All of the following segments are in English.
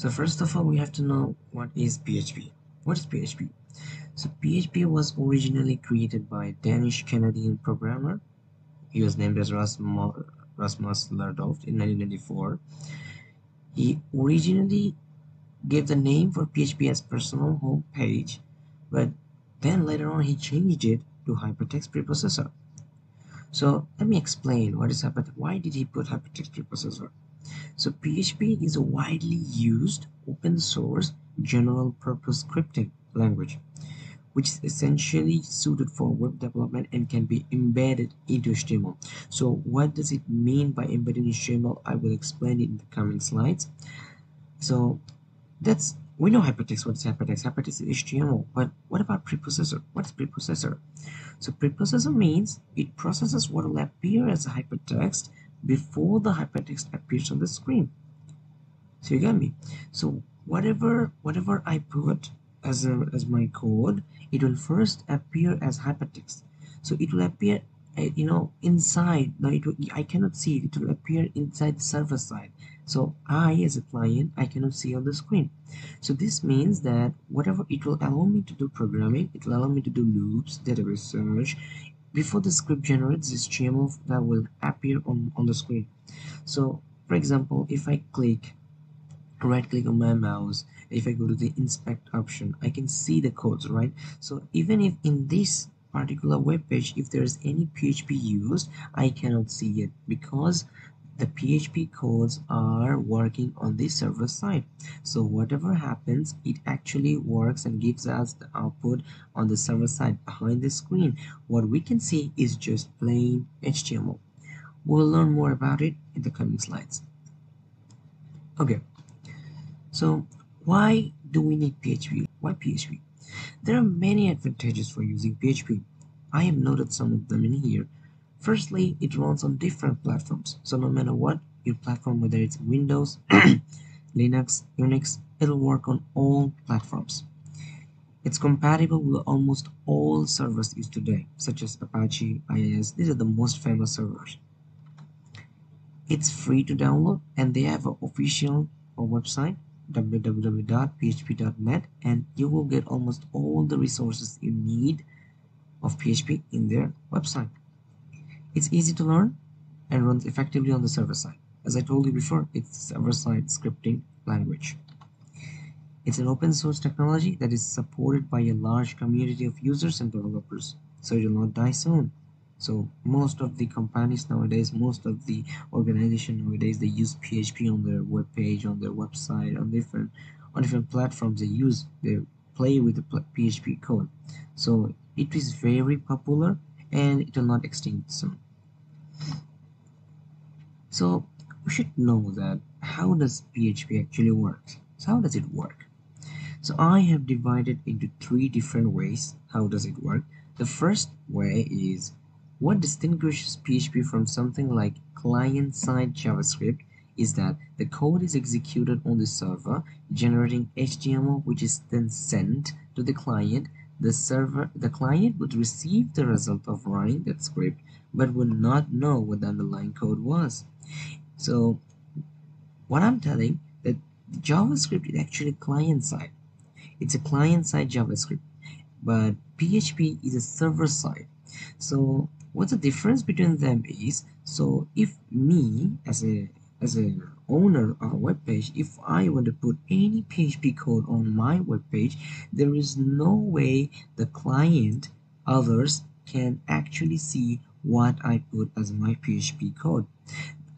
So first of all, we have to know what is PHP. What is PHP? So PHP was originally created by a Danish Canadian programmer. He was named as Rasmus, Rasmus Lerdorf in 1994. He originally gave the name for PHP as personal home page, but then later on he changed it to hypertext preprocessor. So let me explain what is hypertext. Why did he put hypertext preprocessor? So PHP is a widely used open source general purpose scripting language which is essentially suited for web development and can be embedded into HTML. So what does it mean by embedding HTML? I will explain it in the coming slides. So that's we know hypertext. What is hypertext? Hypertext is HTML. But what about preprocessor? What is preprocessor? So preprocessor means it processes what will appear as a hypertext before the hypertext appears on the screen. So you get me? So whatever whatever I put as a, as my code, it will first appear as hypertext. So it will appear uh, you know inside now it will, I cannot see it, it will appear inside the server side so I as a client I cannot see on the screen so this means that whatever it will allow me to do programming it will allow me to do loops database search before the script generates this HTML that will appear on, on the screen. So for example if I click right click on my mouse if I go to the inspect option I can see the codes right? So even if in this particular web page if there is any PHP used I cannot see it because the PHP codes are working on the server side. So whatever happens it actually works and gives us the output on the server side behind the screen. What we can see is just plain HTML we'll learn more about it in the coming slides. Okay. So why do we need PHP why PHP there are many advantages for using PHP I have noted some of them in here Firstly, it runs on different platforms. So no matter what your platform, whether it's Windows, Linux, Unix, it'll work on all platforms. It's compatible with almost all servers used today, such as Apache, IIS. These are the most famous servers. It's free to download and they have an official website www.php.net and you will get almost all the resources you need of PHP in their website. It's easy to learn and runs effectively on the server side. As I told you before, it's server-side scripting language. It's an open source technology that is supported by a large community of users and developers, so it will not die soon. So most of the companies nowadays, most of the organization nowadays, they use PHP on their web page, on their website, on different on different platforms. They use they play with the PHP code. So it is very popular and it will not extinct soon. So we should know that how does PHP actually work? So how does it work? So I have divided into three different ways. How does it work? The first way is what distinguishes PHP from something like client-side JavaScript is that the code is executed on the server generating HTML which is then sent to the client the server the client would receive the result of running that script but would not know what the underlying code was. So what i'm telling that javascript is actually client side. It's a client side javascript but php is a server side. So what's the difference between them is so if me as a as a owner uh, of a web page if I want to put any PHP code on my web page there is no way the client others can actually see what I put as my PHP code.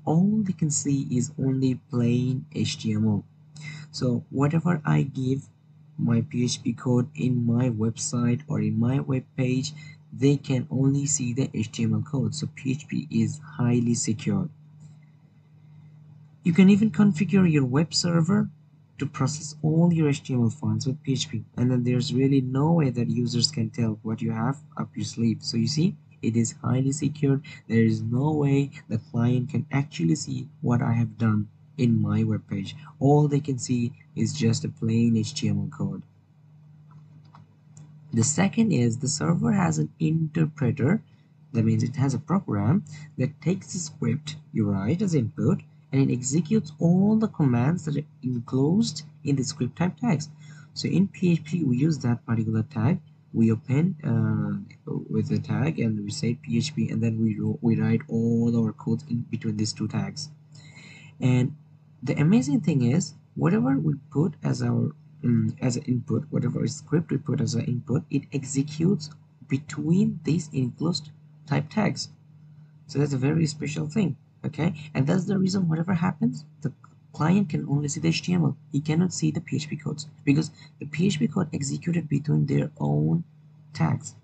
All they can see is only plain HTML so whatever I give my PHP code in my website or in my web page they can only see the HTML code. So PHP is highly secure you can even configure your web server to process all your HTML files with PHP and then there's really no way that users can tell what you have up your sleeve. So you see, it is highly secured. There is no way the client can actually see what I have done in my web page. All they can see is just a plain HTML code. The second is the server has an interpreter. That means it has a program that takes the script you write as input and it executes all the commands that are enclosed in the script type tags. So in PHP, we use that particular tag. We open uh, with the tag and we say PHP, and then we we write all our codes in between these two tags. And the amazing thing is, whatever we put as our um, as an input, whatever script we put as an input, it executes between these enclosed type tags. So that's a very special thing, okay? And that's the reason whatever happens, the client can only see the HTML. He cannot see the PHP codes because the PHP code executed between their own tags.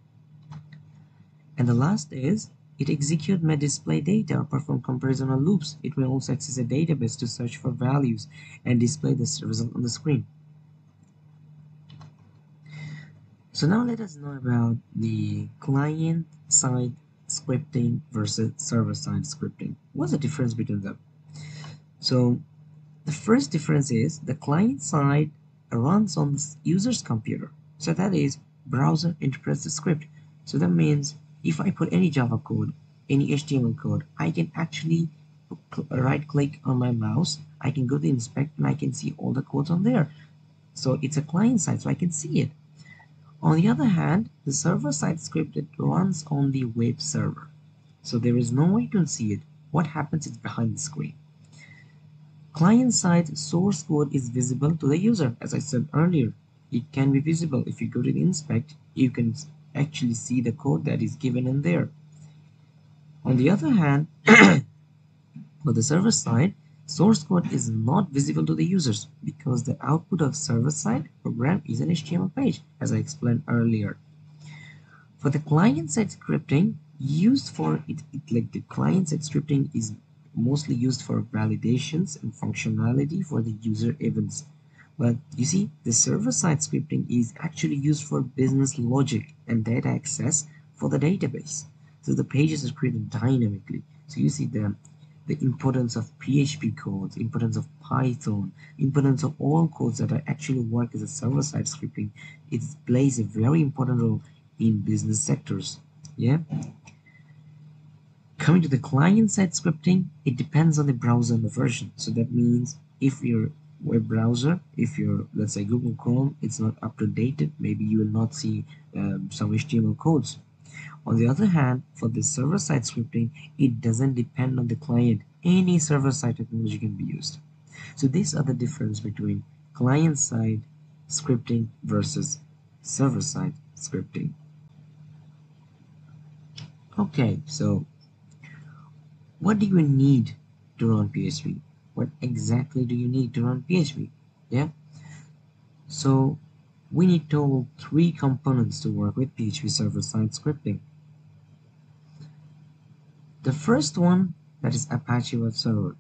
And the last is it execute may display data perform comparison on loops. It may also access a database to search for values and display the result on the screen. So now let us know about the client-side scripting versus server-side scripting. What's the difference between them? So the first difference is the client side runs on the user's computer. So that is browser interprets the script. So that means if I put any Java code, any HTML code, I can actually right click on my mouse, I can go to inspect and I can see all the codes on there. So it's a client side, so I can see it. On the other hand, the server-side script it runs on the web server. So there is no way to see it. What happens is behind the screen. Client-side source code is visible to the user. As I said earlier, it can be visible. If you go to the inspect, you can actually see the code that is given in there. On the other hand, for the server side, Source code is not visible to the users because the output of server-side program is an HTML page, as I explained earlier. For the client-side scripting, used for it, it like the client-side scripting is mostly used for validations and functionality for the user events. But you see, the server-side scripting is actually used for business logic and data access for the database. So the pages are created dynamically. So you see the the importance of PHP codes, importance of Python, importance of all codes that are actually work as a server-side scripting. It plays a very important role in business sectors. Yeah. Coming to the client-side scripting, it depends on the browser and the version. So that means if your web browser, if your let's say Google Chrome, it's not up to date, maybe you will not see um, some HTML codes on the other hand, for the server-side scripting, it doesn't depend on the client. Any server-side technology can be used. So these are the difference between client-side scripting versus server-side scripting. Okay, so what do you need to run PHP? What exactly do you need to run PHP? Yeah. So we need total three components to work with PHP server-side scripting. The first one that is Apache Web Server.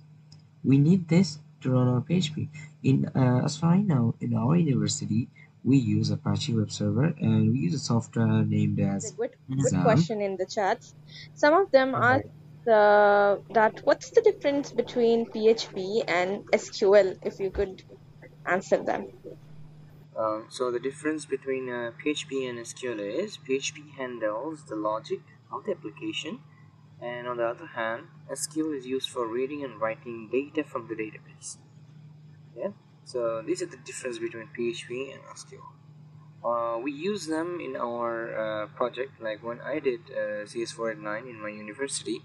We need this to run our PHP. In uh, as far as I know, in our university, we use Apache Web Server and we use a software named as. Good, good question in the chat. Some of them are uh, that what's the difference between PHP and SQL? If you could answer them. Um, so the difference between uh, PHP and SQL is PHP handles the logic of the application and on the other hand SQL is used for reading and writing data from the database. Yeah so these are the difference between PHP and SQL uh, we use them in our uh, project like when I did uh, CS489 in my university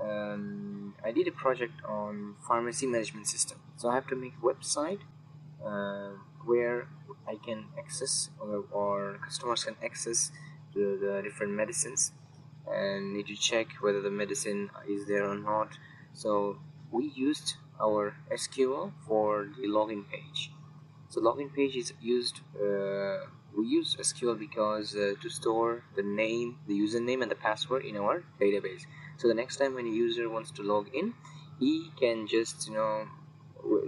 um, I did a project on pharmacy management system. So I have to make a website uh, where I can access or, or customers can access the, the different medicines and need to check whether the medicine is there or not. So we used our SQL for the login page. So login page is used uh, we use SQL because uh, to store the name the username and the password in our database. So the next time when a user wants to log in he can just you know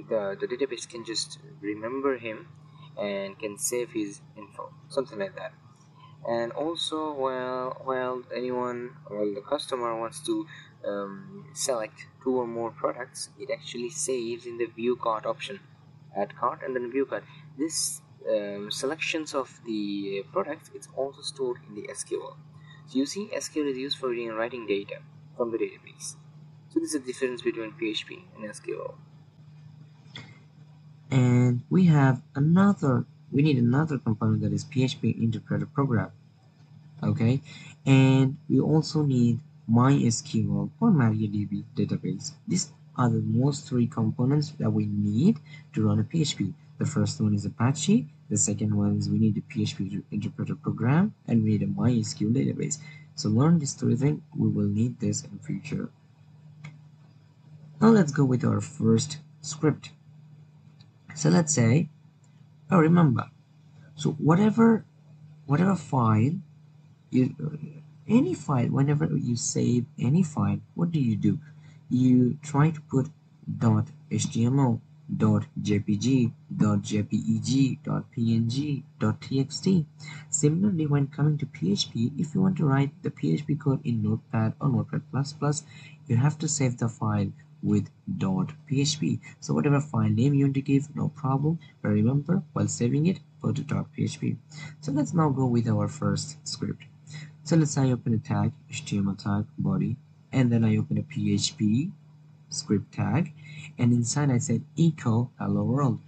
the, the database can just remember him and can save his info something like that and also while while anyone while the customer wants to um, select two or more products it actually saves in the view cart option. Add cart and then view cart this um, selections of the products it's also stored in the SQL so you see SQL is used for reading and writing data from the database. So this is the difference between PHP and SQL. And we have another, we need another component that is PHP interpreter program. Okay, and we also need MySQL or MariaDB database. These are the most three components that we need to run a PHP. The first one is Apache, the second one is we need a PHP interpreter program, and we need a MySQL database. So learn these three things, we will need this in future. Now let's go with our first script. So let's say, oh remember, so whatever whatever file you any file whenever you save any file what do you do? You try to put dot html dot jpg dot jpeg dot png dot txt similarly when coming to php if you want to write the php code in notepad or notepad plus plus you have to save the file with dot php. So whatever file name you want to give no problem. But remember while saving it put dot php. So let's now go with our first script. So let's say I open a tag html tag body and then I open a PHP script tag and inside I said echo hello world.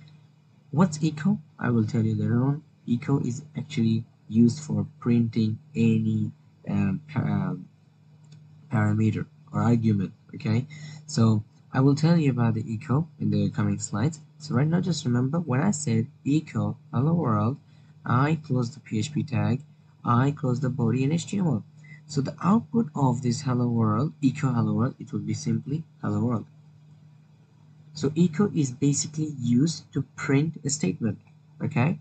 What's echo? I will tell you later on. Echo is actually used for printing any um, um, parameter or argument okay so I will tell you about the echo in the coming slides so right now just remember when I said echo hello world I close the PHP tag I close the body in HTML so the output of this hello world, echo hello world, it would be simply hello world. So echo is basically used to print a statement, okay?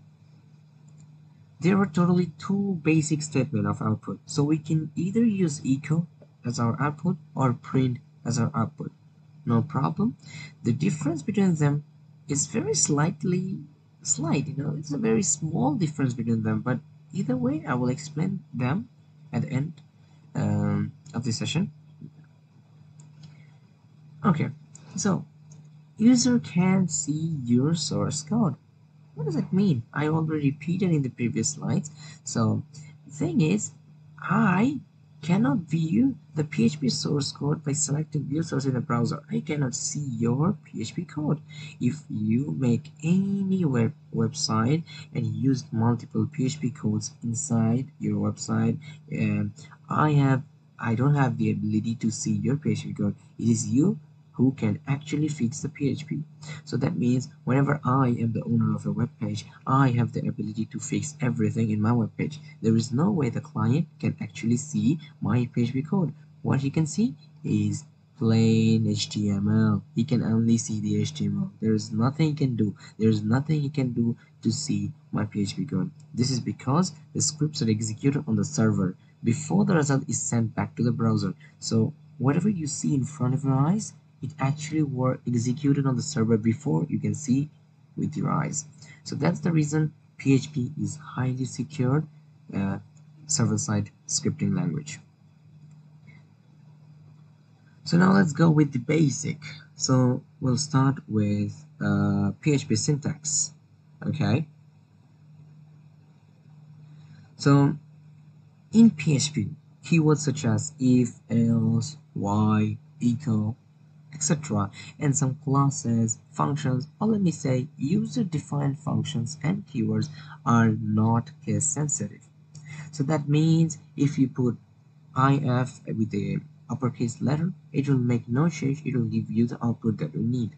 There are totally two basic statement of output. So we can either use echo as our output or print as our output. No problem. The difference between them is very slightly slight, you know, it's a very small difference between them, but either way I will explain them at the end um, of this session okay so user can see your source code what does that mean I already repeated in the previous slides so thing is I cannot view the PHP source code by selecting view source in the browser. I cannot see your PHP code. If you make any web website and use multiple PHP codes inside your website, um, I have I don't have the ability to see your PHP code. It is you who can actually fix the PHP. So that means whenever I am the owner of a web page, I have the ability to fix everything in my web page. There is no way the client can actually see my PHP code. What he can see is plain HTML. He can only see the HTML. There is nothing he can do. There is nothing he can do to see my PHP code. This is because the scripts are executed on the server before the result is sent back to the browser. So whatever you see in front of your eyes, it actually were executed on the server before you can see with your eyes. So that's the reason PHP is highly secured uh, server-side scripting language. So now let's go with the basic. So we'll start with uh, PHP syntax. Okay. So in PHP, keywords such as if, else, while, echo, etc. and some classes, functions, or let me say user-defined functions and keywords are not case sensitive. So that means if you put if with the uppercase letter, it will make no change, it will give you the output that you need.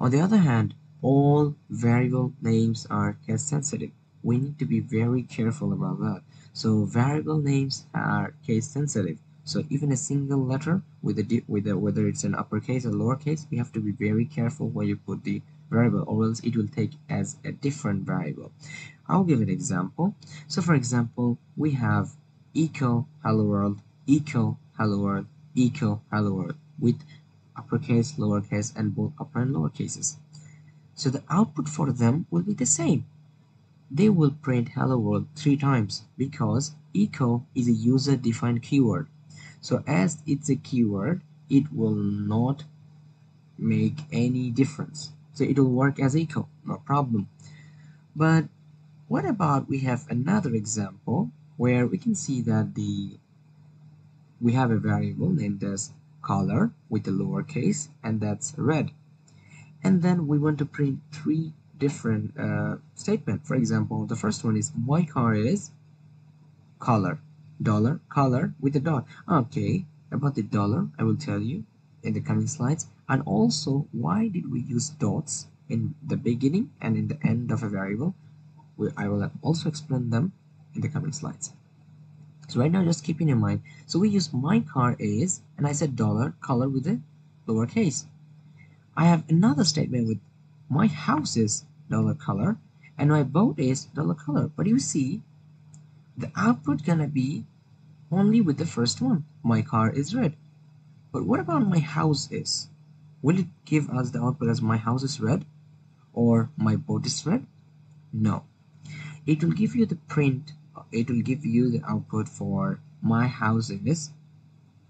On the other hand, all variable names are case sensitive. We need to be very careful about that. So variable names are case sensitive. So even a single letter with a with a, whether it's an uppercase or lowercase, you have to be very careful where you put the variable or else it will take as a different variable. I'll give an example. So for example, we have echo hello world, echo hello world, echo hello world with uppercase, lowercase, and both upper and lower cases. So the output for them will be the same they will print hello world three times because echo is a user defined keyword so as it's a keyword it will not make any difference. So it will work as echo no problem. But what about we have another example where we can see that the we have a variable named as color with the lowercase and that's red. And then we want to print three different uh, statement. For example the first one is my car is color dollar color with a dot. Okay about the dollar I will tell you in the coming slides. And also why did we use dots in the beginning and in the end of a variable? I will also explain them in the coming slides. So right now just keeping in mind. So we use my car is and I said dollar color with a lowercase. I have another statement with my house is dollar color and my boat is dollar color. But you see the output gonna be only with the first one. My car is red. But what about my house is? Will it give us the output as my house is red? Or my boat is red? No. It will give you the print. It will give you the output for my house is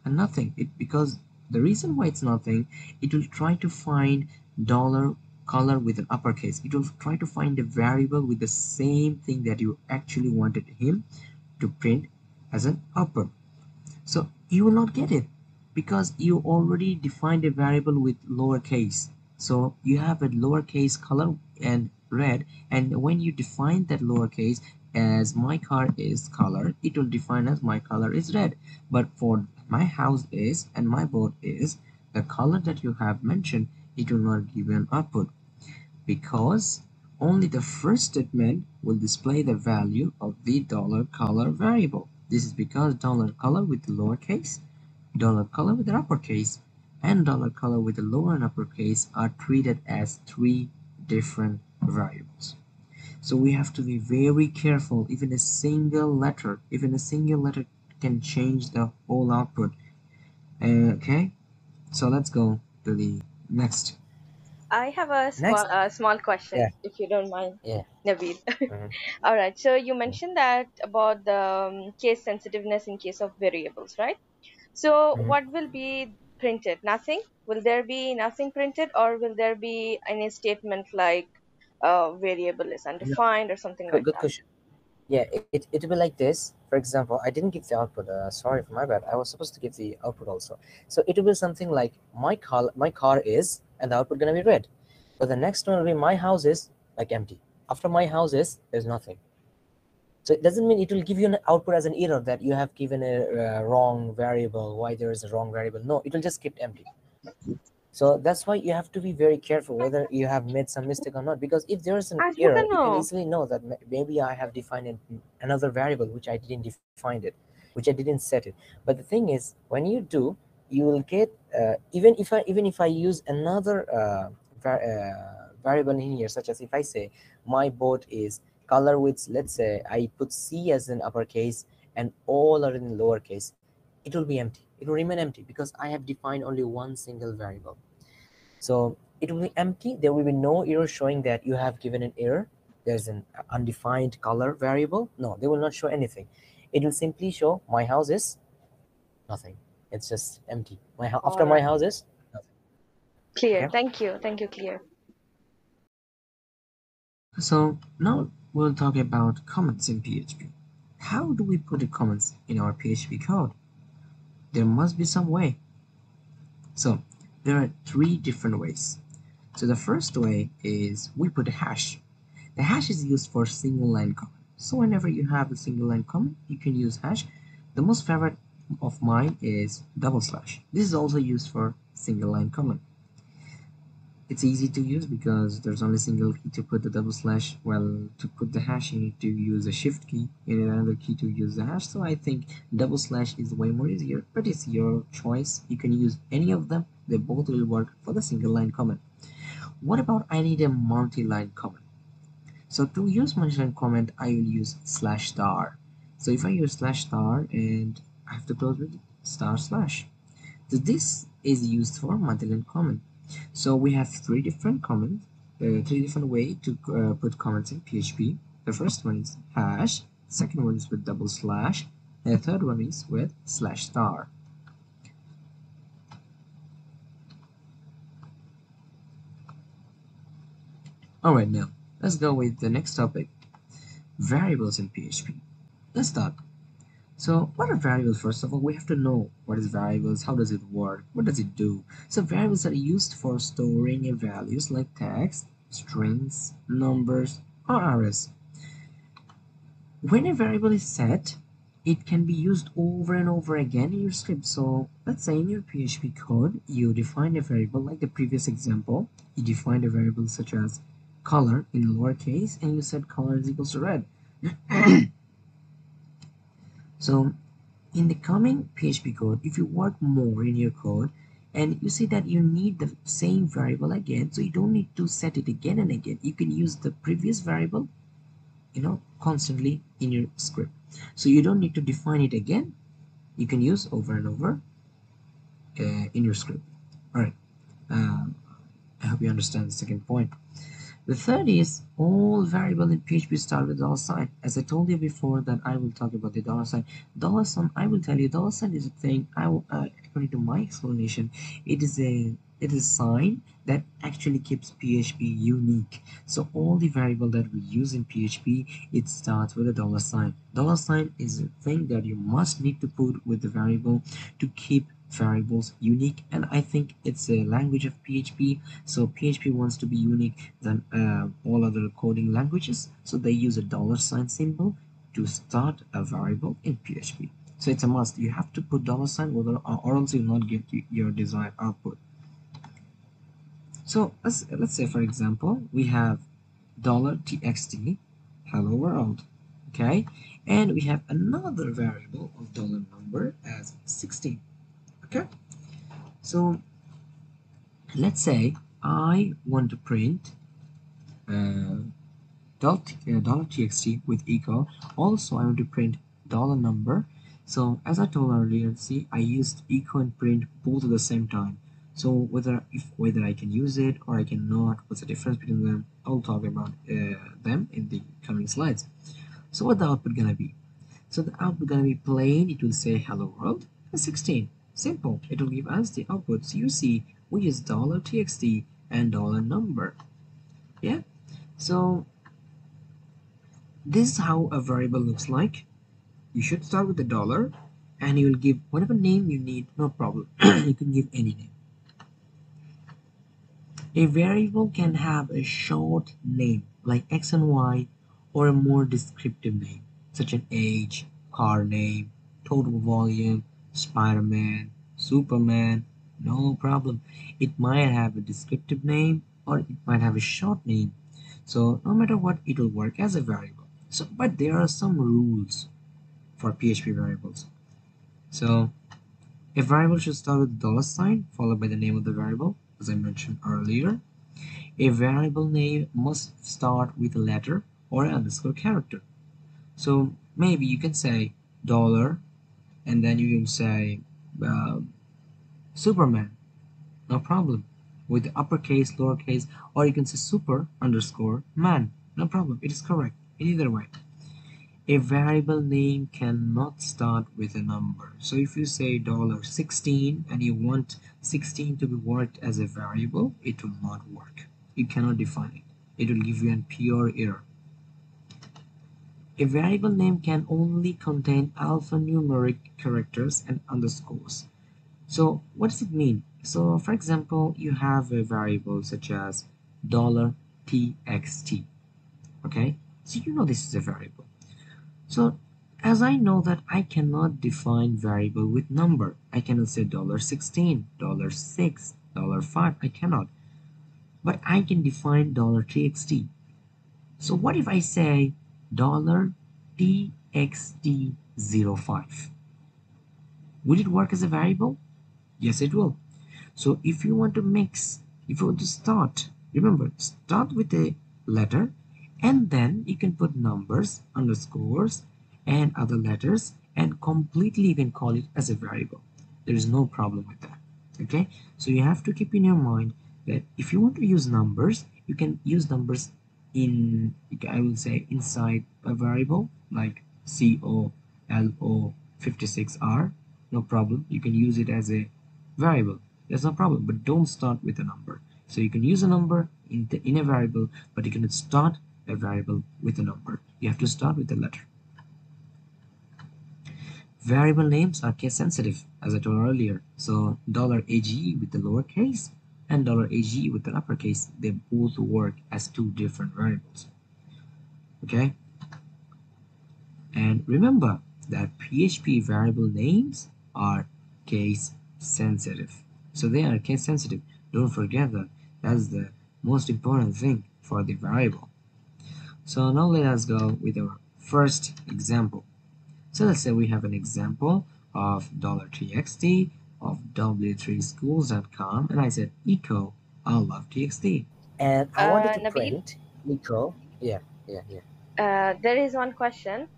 and nothing. It because the reason why it's nothing it will try to find dollar color with an uppercase. It will try to find a variable with the same thing that you actually wanted him to print as an upper. So you will not get it because you already defined a variable with lowercase. So you have a lowercase color and red and when you define that lowercase as my car is color it will define as my color is red. But for my house is and my boat is the color that you have mentioned it will not give an output because only the first statement will display the value of the dollar color variable. This is because dollar color with the lowercase dollar color with the uppercase and dollar color with the lower and uppercase are treated as three different variables. So we have to be very careful. Even a single letter even a single letter can change the whole output. Uh, okay? So let's go to the next I have a small uh, small question, yeah, if you don't mind, yeah. Naveed. mhm, All right. So you mentioned that about the um, case sensitiveness in case of variables, right? So mhm. what will be printed? Nothing? Will there be nothing printed, or will there be any statement like uh, variable is No, undefined or something good, like good that? Good question. Yeah, it, it, it will be like this. For example, I didn't give the output. Uh, sorry for my bad. I was supposed to give the output also. So it will be something like my car, my car is, and the output gonna be red. But the next one will be my house is like empty. After my house is, there's nothing. So it doesn't mean it will give you an output as an error that you have given a uh, wrong variable. Why there is a wrong variable? No, it will just keep empty. So that's why you have to be very careful whether you have made some mistake or not. Because if there is an I error, you can easily know that maybe I have defined an, another variable which I didn't define it, which I didn't set it. But the thing is, when you do, you will get uh, even if I even if I use another uh, uh, variable in here, such as if I say my boat is color with let's say I put C as an uppercase and all are in lowercase, it will be empty. It will remain empty because I have defined only one single variable. So it will be empty. There will be no error showing that you have given an error. There's an undefined color variable. No, they will not show anything. It will simply show my house is nothing. It's just empty. My ho- after All my house is. Clear. Okay. Thank you. Thank you. Clear. so now we'll talk about comments in php how do we put the comments in our php code there must be some way so there are three different ways so the first way is we put a hash the hash is used for single line comment so whenever you have a single line comment you can use hash the most favorite of mine is double slash. This is also used for single line comment. It's easy to use because there's only single key to put the double slash. Well to put the hash you need to use a shift key and another key to use the hash. So i think double slash is way more easier but it's your choice. You can use any of them. They both will work for the single line comment. What about i need a multi-line comment? So to use multi-line comment i will use slash star. So if i use slash star and i have to close with star slash so this is used for multi-line comment so we have three different comments, uh, three different way to uh, put comments in PHP. The first one is hash, second one is with double slash, and the third one is with slash star. Alright now, let's go with the next topic, variables in PHP. Let's start. So what are variables? First of all, we have to know what is variables, how does it work, what does it do. So variables are used for storing values like text, strings, numbers, or arrays. When a variable is set, it can be used over and over again in your script. So let's say in your PHP code, you define a variable like the previous example. You defined a variable such as color in lowercase and you said color is equals to red. So in the coming PHP code, if you work more in your code and you see that you need the same variable again, so you don't need to set it again and again. You can use the previous variable, you know, constantly in your script. So you don't need to define it again. You can use over and over uh, in your script. All right. Um, I hope you understand the second point. The third is all variable in PHP start with dollar sign. As I told you before that I will talk about the dollar sign. Dollar sign, I will tell you, dollar sign is a thing. I will, uh, according to my explanation, it is a it is a sign that actually keeps PHP unique. So all the variable that we use in PHP, it starts with a dollar sign. Dollar sign is a thing that you must need to put with the variable to keep variables unique and I think it's a language of PHP so PHP wants to be unique than uh, all other coding languages so they use a dollar sign symbol to start a variable in PHP so it's a must. You have to put dollar sign or, or else you will not get your desired output. So let's let's say for example we have dollar txt hello world okay? And we have another variable of dollar number as 16 okay. So let's say I want to print uh, dollar, uh, dollar txt with equal. Also I want to print dollar number. So as I told earlier see I used echo and print both at the same time. So whether if whether I can use it or I cannot what's the difference between them? I'll talk about uh, them in the coming slides. So what the output gonna be? So the output gonna be plain. It will say hello world. And 16 Simple, it will give us the outputs you see, which is dollar $txt and dollar $number. Yeah, so this is how a variable looks like. You should start with the dollar and you will give whatever name you need, no problem. you can give any name. A variable can have a short name like x and y or a more descriptive name such as age, car name, total volume, Spider-Man, Superman, no problem. It might have a descriptive name or it might have a short name. So no matter what, it will work as a variable. So, but there are some rules for PHP variables. So a variable should start with dollar sign followed by the name of the variable, as I mentioned earlier. A variable name must start with a letter or an underscore character. So maybe you can say dollar and then you can say uh, Superman. No problem. With the uppercase lowercase or you can say super underscore man. No problem. It is correct. In either way. A variable name cannot start with a number. So if you say dollar 16 and you want 16 to be worked as a variable it will not work. You cannot define it. It will give you a pure error a variable name can only contain alphanumeric characters and underscores. So what does it mean? So for example, you have a variable such as dollar $txt. Okay, so you know this is a variable. So as I know that I cannot define variable with number, I cannot say $16, $6, $5, I cannot. But I can define $txt. So what if I say txt05 will it work as a variable? Yes it will. So if you want to mix if you want to start remember start with a letter and then you can put numbers underscores and other letters and completely you can call it as a variable. There is no problem with that okay? So you have to keep in your mind that if you want to use numbers you can use numbers in I will say inside a variable like COLO56R no problem. You can use it as a variable. There's no problem but don't start with a number. So you can use a number in, the, in a variable but you cannot start a variable with a number. You have to start with a letter. Variable names are case sensitive as I told earlier. So dollar $AG with the lowercase and $AG with the uppercase they both work as two different variables okay? And remember that PHP variable names are case sensitive. So they are case sensitive. Don't forget that. That's the most important thing for the variable. So now let us go with our first example. So let's say we have an example of dollar $txt of w3schools.com and I said echo I love txt And I wanted Uh, to Nabil? print echo. Yeah, yeah, yeah. Uh, there is one question.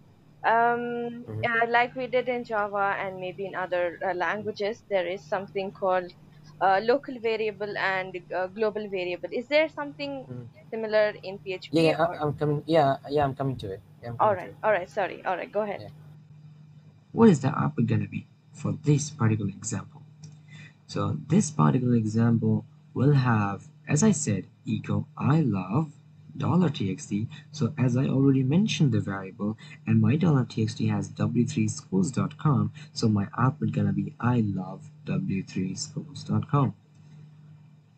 Um, Mhm. uh, like we did in Java and maybe in other uh, languages, there is something called uh, local variable and uh, global variable. Is there something Mm. similar in PHP? Yeah, yeah, I, I'm coming. Yeah, yeah, I'm coming to it. Yeah, I'm all coming to right, it. all right. Sorry, all right. Go ahead. Yeah. what is the output gonna be for this particular example. So this particular example will have as i said echo i love dollar $txt. So as i already mentioned the variable and my dollar $txt has w3schools.com so my output gonna be i love w3schools.com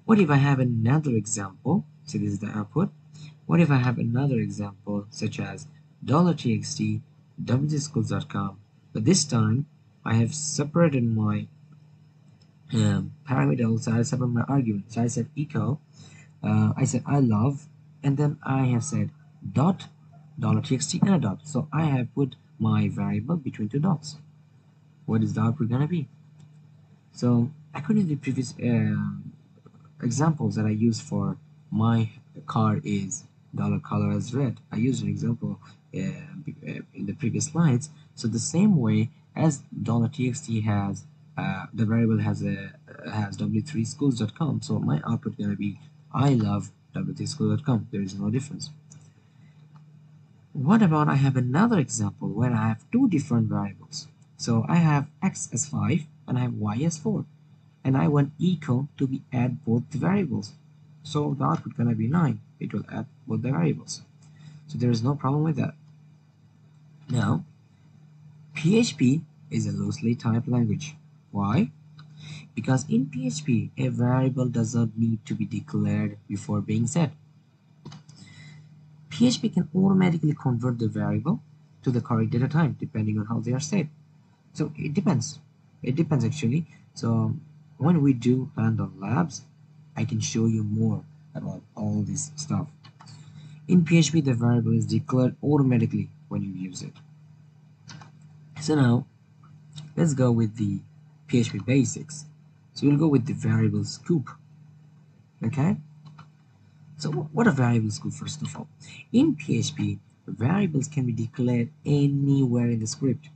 what if i have another example? So this is the output. What if i have another example such as dollar $txt w3schools.com but this time I have separated my um, parameter so I separated my arguments. I said echo uh, I said I love and then I have said dot dollar txt and a dot. So I have put my variable between two dots. What is the output gonna be? So according to the previous um examples that I used for my car is dollar color as red. I used an example uh, uh, in the previous slides. So the same way as $txt has uh, the variable has a has w3schools.com so my output gonna be I love w3schools.com there is no difference. What about I have another example where I have two different variables? So I have x as 5 and I have y as 4 and I want echo to be add both the variables. So the output gonna be 9 it will add both the variables. So there is no problem with that. Now PHP is a loosely typed language. Why? Because in PHP, a variable does not need to be declared before being set. PHP can automatically convert the variable to the correct data type depending on how they are set. So it depends. It depends actually. So when we do hands-on labs, I can show you more about all this stuff. In PHP, the variable is declared automatically when you use it. So now, let's go with the PHP basics. So we'll go with the variable scoop. Okay? So what a variable scoop first of all? In PHP, variables can be declared anywhere in the script.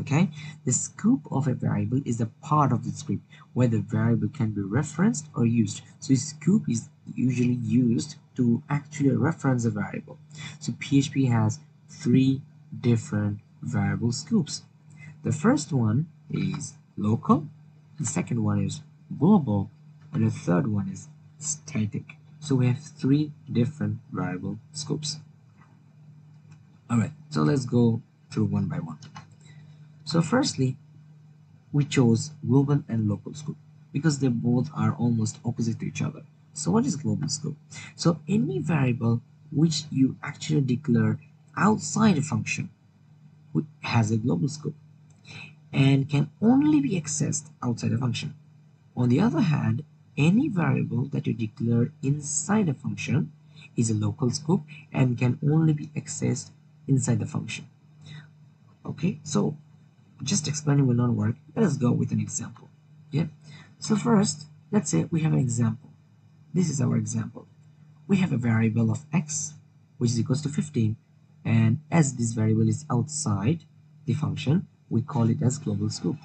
Okay? The scoop of a variable is a part of the script where the variable can be referenced or used. So scoop is usually used to actually reference a variable. So PHP has three different variable scopes. The first one is local, the second one is global, and the third one is static. So we have three different variable scopes. Alright, so let's go through one by one. So firstly, we chose global and local scope because they both are almost opposite to each other. So what is global scope? So any variable which you actually declare outside a function has a global scope and can only be accessed outside a function. On the other hand, any variable that you declare inside a function is a local scope and can only be accessed inside the function. Okay, so just explaining will not work. Let us go with an example. Yeah. So first, let's say we have an example. This is our example. We have a variable of x, which is equals to 15, and as this variable is outside the function, we call it as global scope.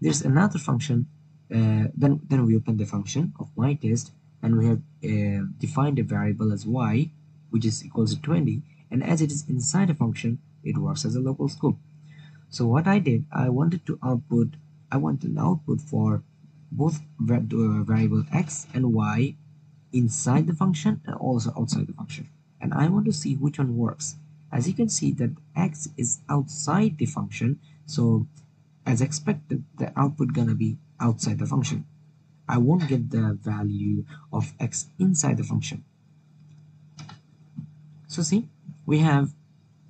There's another function. Uh, then then we open the function of my test, and we have uh, defined a variable as y, which is equals to 20, and as it is inside a function, it works as a local scope. So what I did, I wanted to output, I want an output for both uh, variable x and y inside the function and also outside the function. And I want to see which one works. As you can see that x is outside the function, so as expected the output gonna be outside the function. I won't get the value of x inside the function. So see we have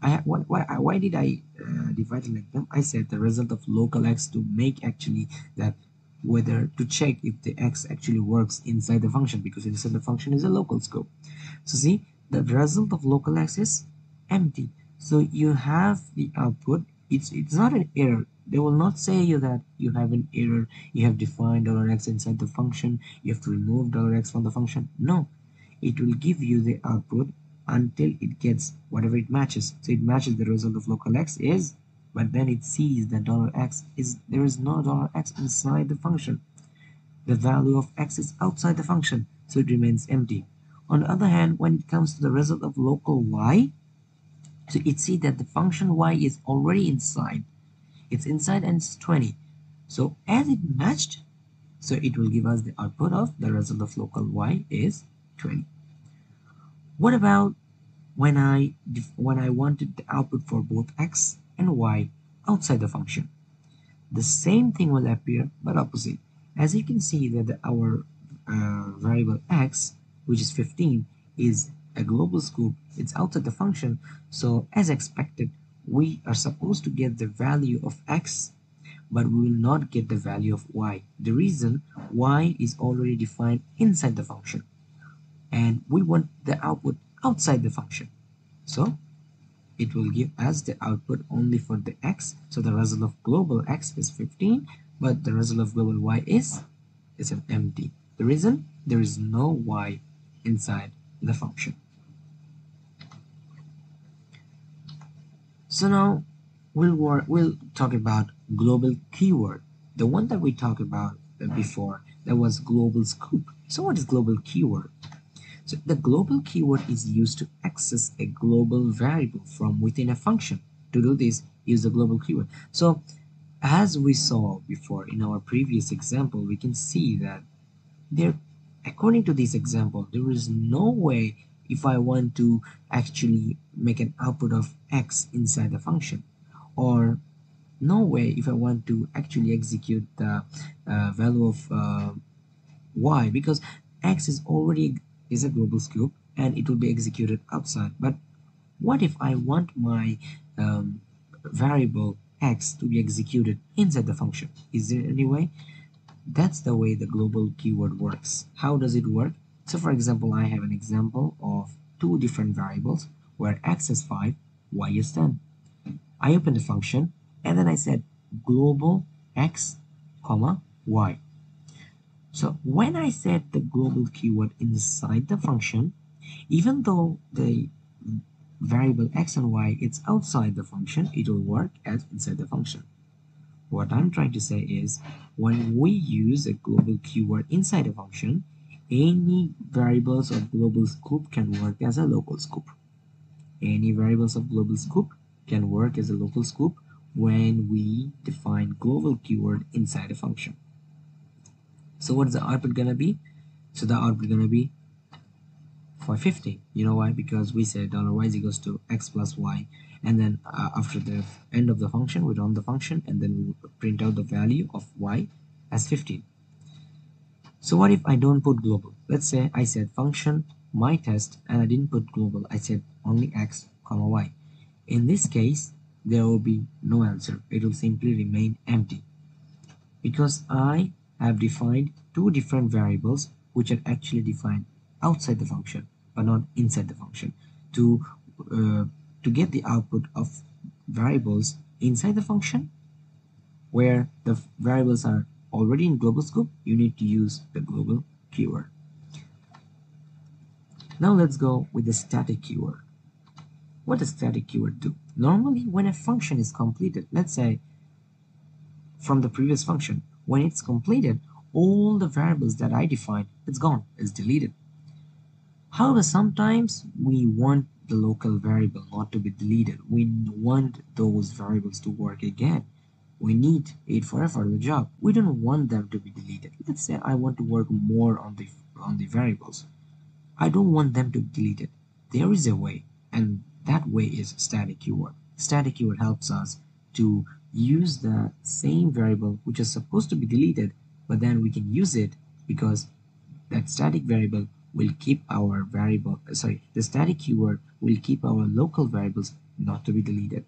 I why, why, why did I uh, divide like them? I said the result of local x to make actually that whether to check if the x actually works inside the function because inside the function is a local scope. So see the result of local x is empty. So you have the output. It's it's not an error. They will not say you that you have an error. You have defined $x inside the function. You have to remove dollar $x from the function. No. It will give you the output until it gets whatever it matches. So it matches the result of local x is but then it sees that dollar $x is there is no dollar $x inside the function. The value of x is outside the function so it remains empty. On the other hand when it comes to the result of local y so it see that the function y is already inside. It's inside and it's 20 so as it matched so it will give us the output of the result of local y is 20 what about when I when I wanted the output for both x and y outside the function? The same thing will appear but opposite. As you can see that the, our uh, variable x which is 15 is a global scope it's outside the function. So as expected we are supposed to get the value of x but we will not get the value of y. The reason y is already defined inside the function and we want the output outside the function. So it will give us the output only for the x. So the result of global x is 15 but the result of global y is is an empty. The reason? There is no y inside the function So now we'll work, we'll talk about global keyword. The one that we talked about uh, before that was global scope. So what is global keyword? So the global keyword is used to access a global variable from within a function. To do this, use the global keyword. So as we saw before in our previous example, we can see that there, according to this example, there is no way if I want to actually make an output of x inside the function. Or no way if I want to actually execute the uh, value of uh, y because x is already is a global scope and it will be executed outside. But what if I want my um, variable x to be executed inside the function? Is there any way? That's the way the global keyword works. How does it work? So for example, I have an example of two different variables where x is 5, y is 10. I open the function and then I said global x comma y. So when I set the global keyword inside the function, even though the variable x and y is outside the function, it will work as inside the function. What I'm trying to say is when we use a global keyword inside a function, any variables of global scope can work as a local scope. Any variables of global scope can work as a local scope when we define global keyword inside a function. So what is the output gonna be? So the output gonna be 550. You know why? Because we said dollar $y is equals to x plus y and then uh, after the end of the function we run the function and then we print out the value of y as 15 so what if I don't put global? Let's say I said function my test and I didn't put global. I said only x comma y. In this case, there will be no answer. It will simply remain empty because I have defined two different variables which are actually defined outside the function but not inside the function. To uh, to get the output of variables inside the function where the variables are already in global scope, you need to use the global keyword. Now let's go with the static keyword. What does static keyword do? Normally, when a function is completed, let's say from the previous function, when it's completed, all the variables that I defined, it's gone, it's deleted. However, sometimes we want the local variable not to be deleted. We want those variables to work again we need it forever the job we don't want them to be deleted let's say i want to work more on the on the variables i don't want them to be deleted there is a way and that way is static keyword. Static keyword helps us to use the same variable which is supposed to be deleted but then we can use it because that static variable will keep our variable sorry the static keyword will keep our local variables not to be deleted.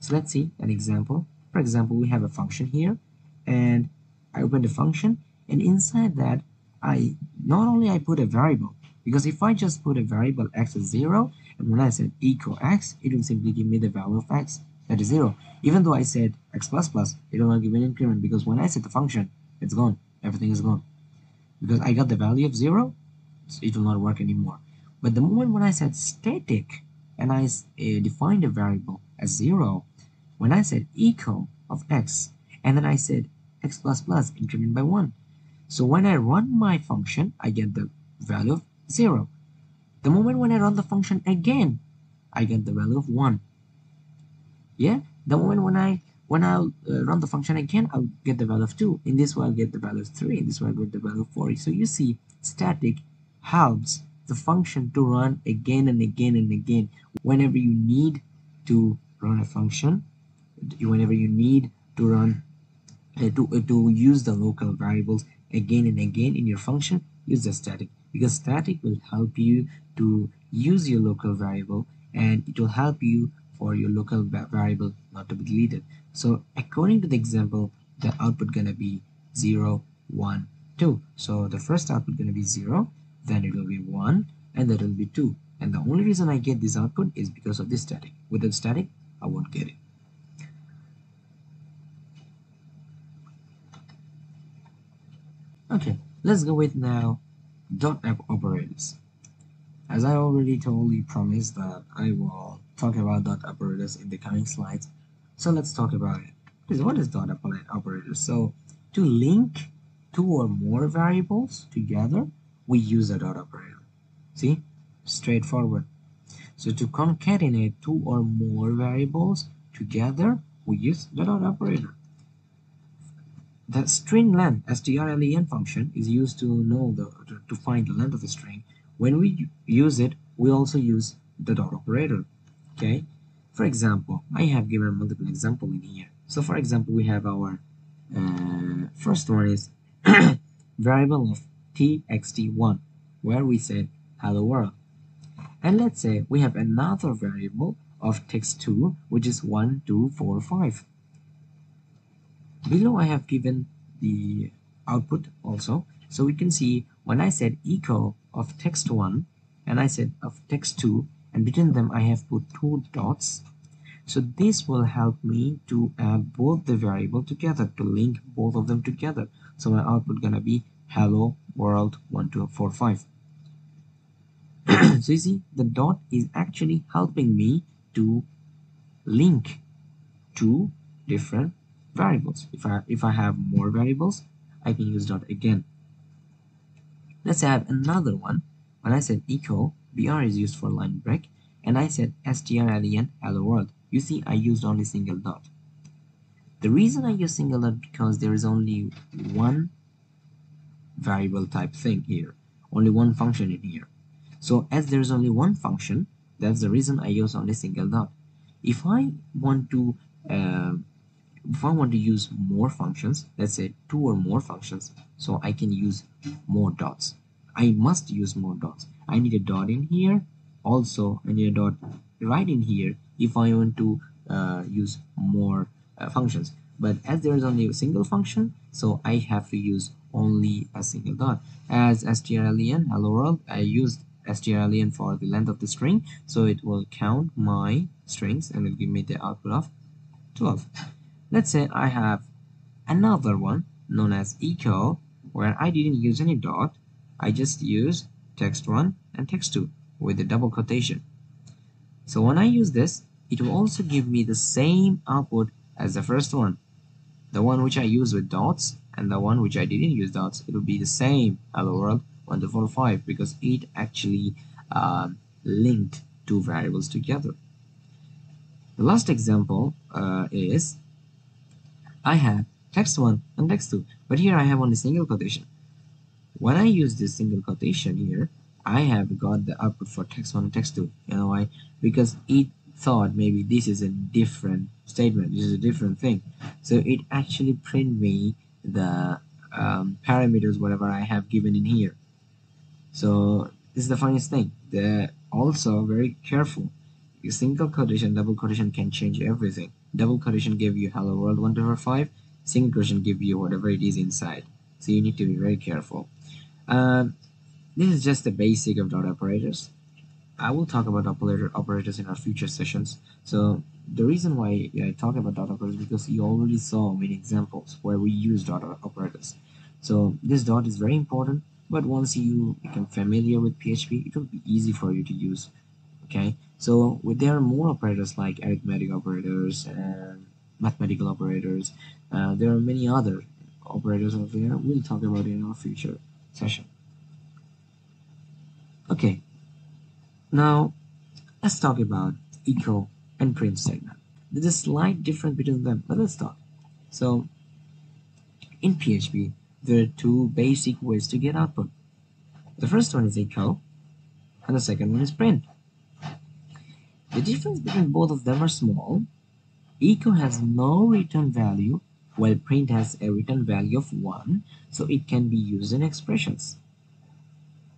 So let's see an example. For example we have a function here and I open the function and inside that I not only I put a variable because if I just put a variable x is 0 and when I said echo x it will simply give me the value of x that is 0 even though I said x plus plus it will not give an increment because when I set the function it's gone. Everything is gone. Because I got the value of 0 so it will not work anymore. But the moment when I said static and I uh, defined a variable as 0 when I said echo of x and then I said x plus plus increment by 1 so when I run my function I get the value of 0 the moment when I run the function again I get the value of 1 yeah? The moment when I when I'll uh, run the function again I'll get the value of 2 in this way I'll get the value of 3 in this way I'll get the value of 4 so you see static helps the function to run again and again and again. Whenever you need to run a function whenever you need to run uh, to, uh, to use the local variables again and again in your function use the static because static will help you to use your local variable and it will help you for your local variable not to be deleted. So according to the example the output gonna be 0 1 2 so the first output gonna be 0 then it will be 1 and then it will be 2 and the only reason I get this output is because of this static. Without static I won't get it. Okay let's go with now dot operators. As I already told you promised that I will talk about dot operators in the coming slides. So let's talk about it. What is dot operators? So to link two or more variables together we use a dot operator. See? Straightforward. So to concatenate two or more variables together we use the dot operator the string length strlen function is used to know the to, to find the length of the string. When we use it, we also use the dot operator. Okay. For example, I have given multiple example in here. So for example, we have our uh, first one is variable of txt1 where we said hello world. And let's say we have another variable of text2 which is 1, 2, 4, 5 below I have given the output also. So we can see when I said echo of text1 and I said of text2 and between them I have put two dots. So this will help me to add both the variable together to link both of them together. So my output gonna be hello world 1245 so you see the dot is actually helping me to link two different variables. If I, if I have more variables, I can use dot again. Let's have another one. When I said echo, br is used for line break, and I said strlen hello world. You see, I used only single dot. The reason I use single dot because there is only one variable type thing here, only one function in here. So as there is only one function, that's the reason I use only single dot. If I want to uh, if I want to use more functions let's say two or more functions so I can use more dots. I must use more dots. I need a dot in here. Also I need a dot right in here if I want to uh, use more uh, functions. But as there is only a single function so I have to use only a single dot. As strlen hello world I used strlen for the length of the string so it will count my strings and it will give me the output of 12 Let's say I have another one known as echo where I didn't use any dot. I just use text1 and text2 with a double quotation. So when I use this, it will also give me the same output as the first one. The one which I use with dots and the one which I didn't use dots, it will be the same hello world 1 to 4 5 because it actually uh, linked two variables together. The last example uh, is I have. Text1 and text2 but here I have only single quotation. When I use this single quotation here I have got the output for text1 and text2 you know why? Because it thought maybe this is a different statement. This is a different thing. So it actually print me the um, parameters whatever I have given in here. So this is the funniest thing. They're also very careful. A single quotation double quotation can change everything double quotation give you hello world 1 to 5 single quotation give you whatever it is inside so you need to be very careful um, this is just the basic of dot operators I will talk about operator operators in our future sessions. So the reason why I talk about dot operators because you already saw many examples where we use dot operators. So this dot is very important, but once you become familiar with PHP, it will be easy for you to use. Okay, so there are more operators like arithmetic operators and mathematical operators. Uh, there are many other operators over there. We'll talk about it in our future session. Okay, now, let's talk about echo and print statement. There's a slight difference between them, but let's talk. So, in PHP, there are two basic ways to get output. The first one is echo, and the second one is print. The difference between both of them are small. Echo has no return value, while print has a return value of 1, so it can be used in expressions.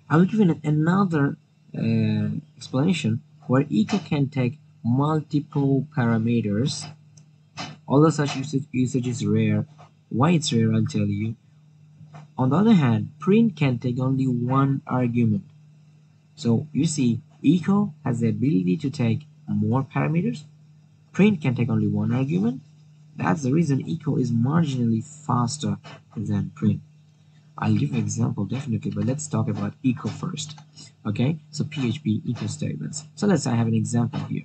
I will give you another uh, explanation where echo can take multiple parameters although such usage, usage is rare why it's rare i'll tell you on the other hand print can take only one argument so you see echo has the ability to take more parameters print can take only one argument that's the reason echo is marginally faster than print I'll give an example definitely, but let's talk about echo first. Okay, so PHP echo statements. So let's say I have an example here.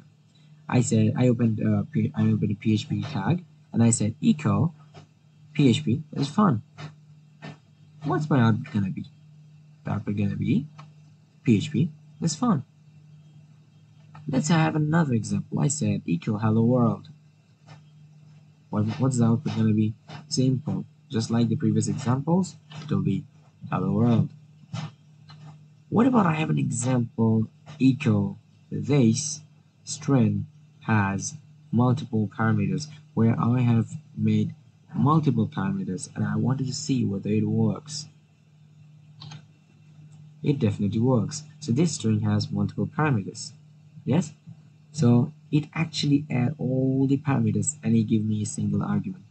I said I opened uh, I opened a PHP tag and I said echo PHP is fun. What's my output gonna be? The output gonna be PHP is fun. Let's have another example. I said echo hello world. What, what's the output gonna be? Simple just like the previous examples, it will be hello world. What about I have an example echo this string has multiple parameters where I have made multiple parameters and I wanted to see whether it works. It definitely works. So this string has multiple parameters. Yes? So it actually add all the parameters and it give me a single argument.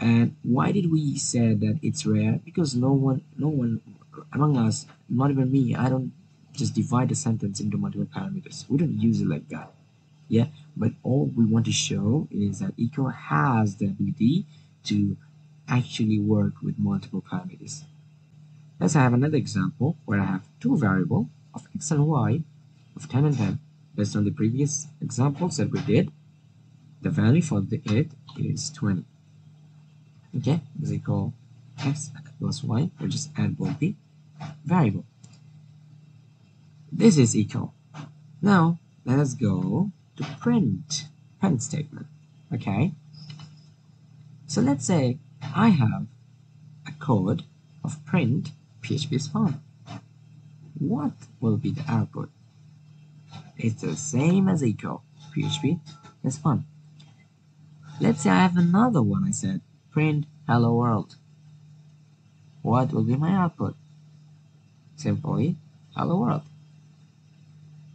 And why did we say that it's rare? Because no one, no one among us, not even me, I don't just divide a sentence into multiple parameters. We don't use it like that. Yeah, but all we want to show is that echo has the ability to actually work with multiple parameters. Let's have another example where I have two variable of x and y of 10 and 10. Based on the previous examples that we did, the value for the it is 20 okay is equal x plus y we just add both the variable this is equal. Now let us go to print print statement. Okay. So let's say I have a code of print PHP fun what will be the output it's the same as echo. PHP is fun let's say I have another one I said print hello world. What will be my output? Simply hello world.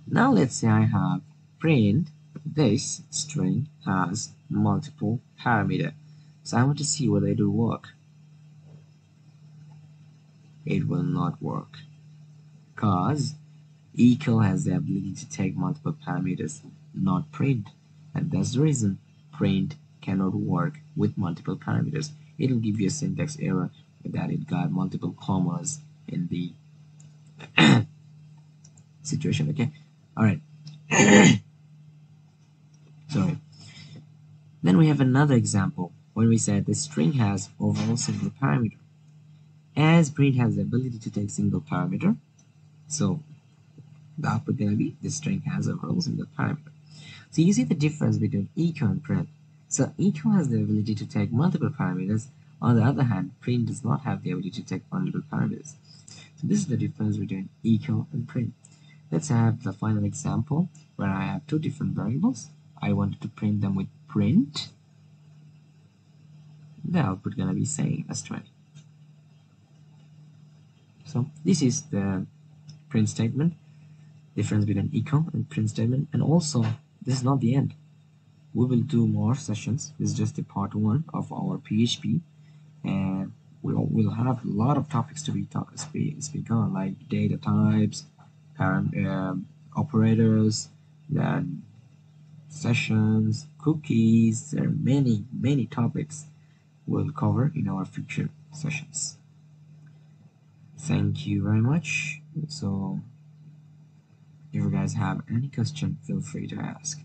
Now let's say I have print this string has multiple parameter. So I want to see whether it will work. It will not work because echo has the ability to take multiple parameters, not print. And that's the reason print cannot work with multiple parameters. It'll give you a syntax error that it got multiple commas in the situation. Okay, all right. Sorry. Then we have another example when we said the string has overall single parameter. As print has the ability to take single parameter, so the output gonna be the string has a rows in the parameter. So you see the difference between echo and print. So echo has the ability to take multiple parameters. On the other hand, print does not have the ability to take multiple parameters. So this is the difference between echo and print. Let's have the final example where I have two different variables. I wanted to print them with print, the output gonna be same as 20. So this is the print statement, difference between echo and print statement, and also this is not the end. We will do more sessions. This is just the part one of our PHP, and we'll, we'll have a lot of topics to be talk, speak, speak on, like data types, parent um, operators, then sessions, cookies. There are many, many topics we'll cover in our future sessions. Thank you very much. So, you guys have any question, feel free to ask.